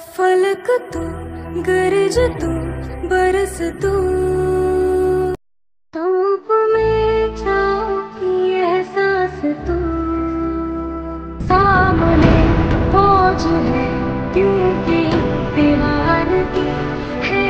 फलक तू, गरज तू, बरस तू। धूप में छाओ की एहसास तू। सामने फौज है, क्योंकि दीवार की है